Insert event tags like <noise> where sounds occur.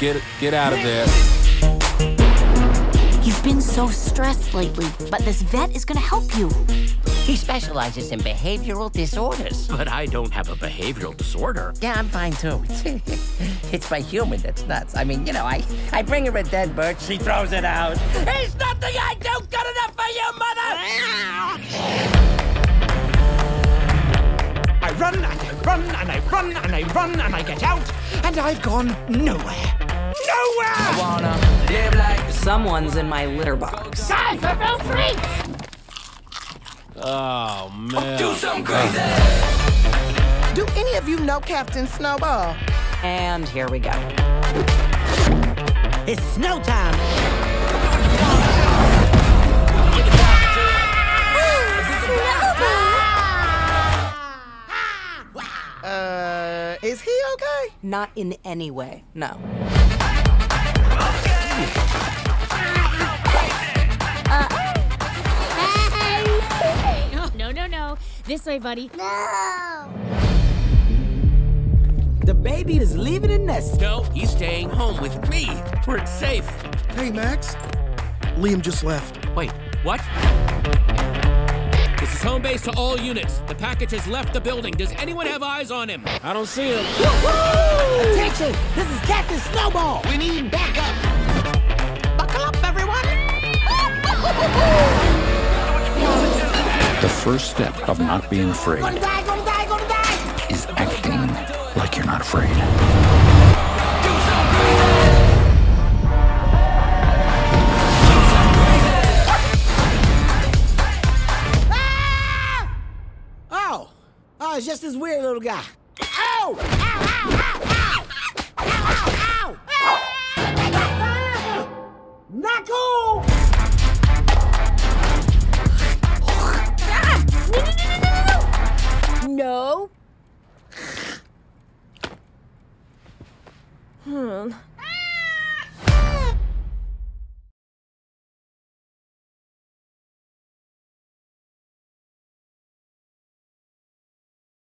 get get out of there. You've been so stressed lately, but this vet is gonna help you. He specializes in behavioral disorders. But I don't have a behavioral disorder. Yeah, I'm fine too. <laughs> it's my human that's nuts. I mean, you know, I, I bring her a dead bird, she throws it out. It's nothing I do good enough for you, mother! I run and I run and I run and I run and I get out, and I've gone nowhere. Nowhere! Wanna live like someone's in my litter box. Time for room three! Oh man. Do something crazy. Do any of you know Captain Snowball? And here we go. It's snow time. Uh, is he okay? Not in any way, no. No, This way, buddy. No! The baby is leaving the nest. No, he's staying home with me, We're safe. Hey, Max. Liam just left. Wait, what? This is home base to all units. The package has left the building. Does anyone have eyes on him? I don't see him. Attention! This is Captain Snowball. We need The first step of not being afraid is acting like you're not afraid. Ah! Oh, oh, it's just this weird little guy. Ow! Ow! Ow! Ow! Ow! soon.